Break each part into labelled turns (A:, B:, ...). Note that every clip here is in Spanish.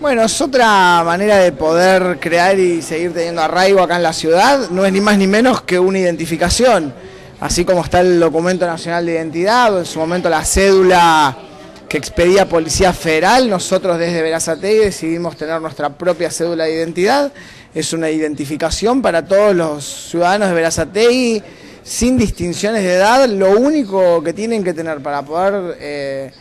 A: Bueno, es otra manera de poder crear y seguir teniendo arraigo acá en la ciudad, no es ni más ni menos que una identificación, así como está el documento nacional de identidad o en su momento la cédula que expedía Policía Federal, nosotros desde Verazatei decidimos tener nuestra propia cédula de identidad, es una identificación para todos los ciudadanos de Verazatei sin distinciones de edad, lo único que tienen que tener para poder... Eh,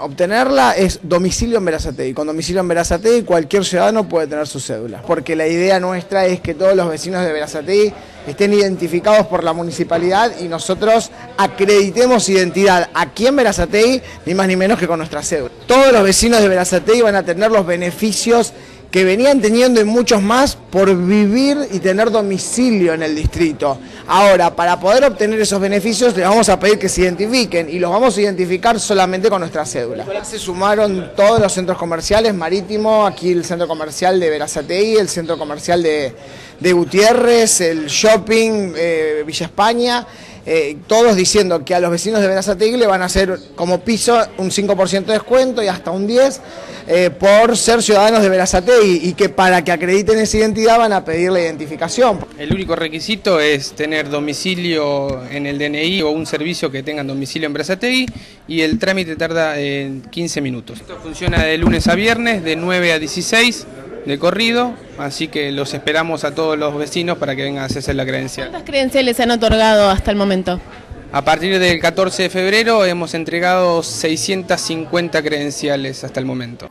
A: obtenerla es domicilio en Verazatei. Con domicilio en Verazatei cualquier ciudadano puede tener su cédula. Porque la idea nuestra es que todos los vecinos de Verazatei estén identificados por la municipalidad y nosotros acreditemos identidad aquí en Verazatei, ni más ni menos que con nuestra cédula. Todos los vecinos de Verazatei van a tener los beneficios que venían teniendo y muchos más por vivir y tener domicilio en el distrito. Ahora, para poder obtener esos beneficios, les vamos a pedir que se identifiquen y los vamos a identificar solamente con nuestra cédula. Se sumaron todos los centros comerciales, Marítimo, aquí el centro comercial de Verazatei, el centro comercial de, Gutiérrez, el shopping eh, Villa España. Eh, todos diciendo que a los vecinos de Verazatei le van a hacer como piso un 5% de descuento y hasta un 10% eh, por ser ciudadanos de Verazatei y que para que acrediten esa identidad van a pedir la identificación.
B: El único requisito es tener domicilio en el DNI o un servicio que tengan domicilio en Verazatei y el trámite tarda 15 minutos. Esto funciona de lunes a viernes de 9 a 16 de corrido, así que los esperamos a todos los vecinos para que vengan a hacerse la credencial.
C: ¿Cuántas credenciales se han otorgado hasta el momento?
B: A partir del 14 de febrero hemos entregado 650 credenciales hasta el momento.